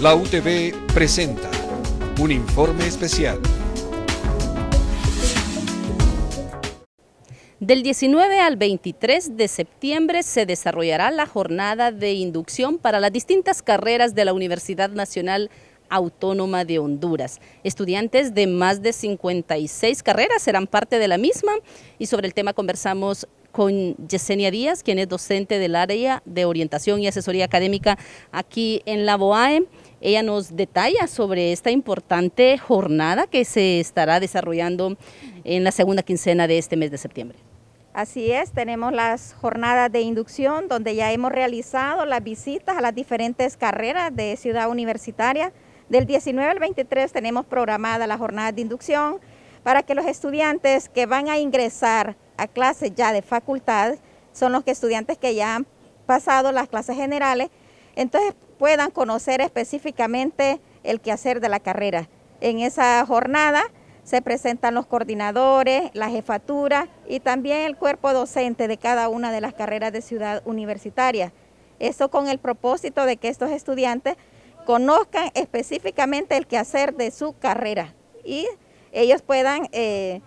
La UTV presenta un informe especial. Del 19 al 23 de septiembre se desarrollará la jornada de inducción para las distintas carreras de la Universidad Nacional Autónoma de Honduras. Estudiantes de más de 56 carreras serán parte de la misma y sobre el tema conversamos con Yesenia Díaz, quien es docente del área de orientación y asesoría académica aquí en la BOAE. Ella nos detalla sobre esta importante jornada que se estará desarrollando en la segunda quincena de este mes de septiembre. Así es, tenemos las jornadas de inducción donde ya hemos realizado las visitas a las diferentes carreras de Ciudad Universitaria. Del 19 al 23 tenemos programada la jornada de inducción para que los estudiantes que van a ingresar a clases ya de facultad, son los estudiantes que ya han pasado las clases generales, entonces puedan conocer específicamente el quehacer de la carrera. En esa jornada se presentan los coordinadores, la jefatura y también el cuerpo docente de cada una de las carreras de ciudad universitaria. Eso con el propósito de que estos estudiantes conozcan específicamente el quehacer de su carrera y ellos puedan eh,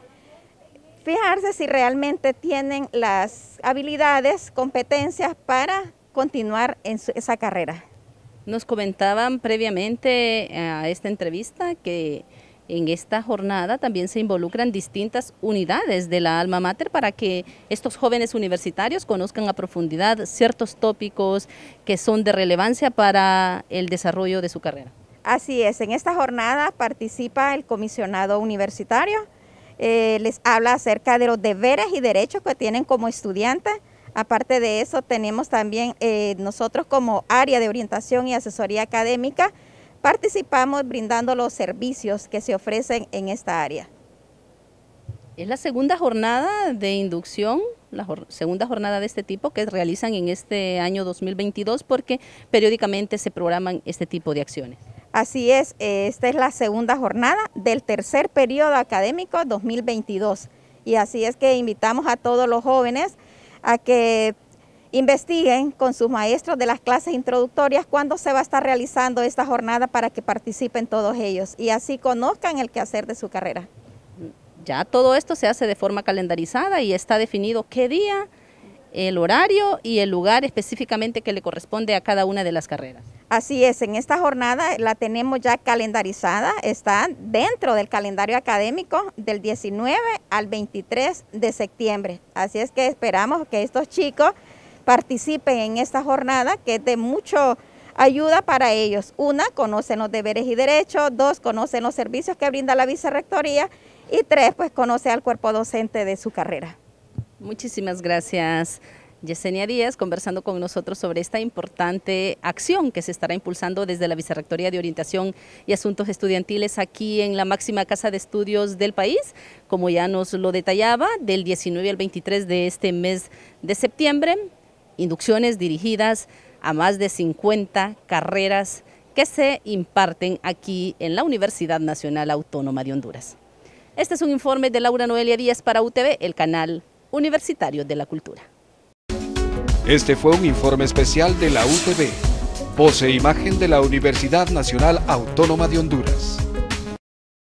fijarse si realmente tienen las habilidades, competencias para continuar en esa carrera. Nos comentaban previamente a esta entrevista que en esta jornada también se involucran distintas unidades de la alma mater para que estos jóvenes universitarios conozcan a profundidad ciertos tópicos que son de relevancia para el desarrollo de su carrera. Así es, en esta jornada participa el comisionado universitario, eh, les habla acerca de los deberes y derechos que tienen como estudiantes. Aparte de eso, tenemos también eh, nosotros como área de orientación y asesoría académica, participamos brindando los servicios que se ofrecen en esta área. Es la segunda jornada de inducción, la segunda jornada de este tipo que realizan en este año 2022 porque periódicamente se programan este tipo de acciones. Así es, esta es la segunda jornada del tercer periodo académico 2022. Y así es que invitamos a todos los jóvenes a que investiguen con sus maestros de las clases introductorias cuándo se va a estar realizando esta jornada para que participen todos ellos y así conozcan el quehacer de su carrera. Ya todo esto se hace de forma calendarizada y está definido qué día, el horario y el lugar específicamente que le corresponde a cada una de las carreras. Así es, en esta jornada la tenemos ya calendarizada, está dentro del calendario académico del 19 al 23 de septiembre. Así es que esperamos que estos chicos participen en esta jornada que es de mucho ayuda para ellos. Una, conocen los deberes y derechos, dos, conocen los servicios que brinda la vicerrectoría y tres, pues conoce al cuerpo docente de su carrera. Muchísimas gracias. Yesenia Díaz conversando con nosotros sobre esta importante acción que se estará impulsando desde la Vicerrectoría de Orientación y Asuntos Estudiantiles aquí en la máxima casa de estudios del país, como ya nos lo detallaba, del 19 al 23 de este mes de septiembre, inducciones dirigidas a más de 50 carreras que se imparten aquí en la Universidad Nacional Autónoma de Honduras. Este es un informe de Laura Noelia Díaz para UTV, el canal Universitario de la Cultura. Este fue un informe especial de la UTV, voz e imagen de la Universidad Nacional Autónoma de Honduras.